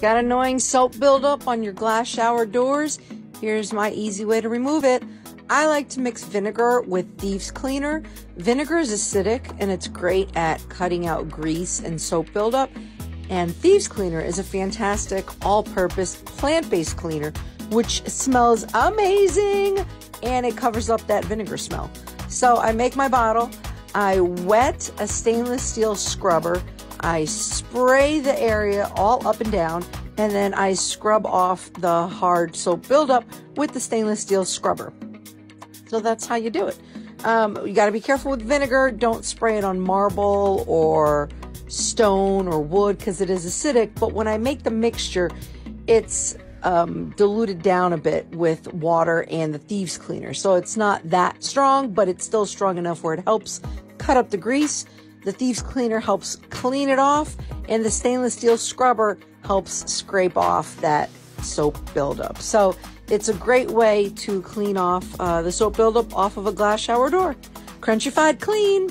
Got annoying soap buildup on your glass shower doors? Here's my easy way to remove it. I like to mix vinegar with thieves cleaner. Vinegar is acidic and it's great at cutting out grease and soap buildup. And thieves cleaner is a fantastic all-purpose plant-based cleaner which smells amazing and it covers up that vinegar smell. So I make my bottle, I wet a stainless steel scrubber, I spray the area all up and down, and then I scrub off the hard soap buildup with the stainless steel scrubber. So that's how you do it. Um, you got to be careful with vinegar. Don't spray it on marble or stone or wood because it is acidic. But when I make the mixture, it's um, diluted down a bit with water and the thieves cleaner. So it's not that strong, but it's still strong enough where it helps cut up the grease. The thieves cleaner helps clean it off, and the stainless steel scrubber helps scrape off that soap buildup. So it's a great way to clean off uh, the soap buildup off of a glass shower door. Crunchified clean.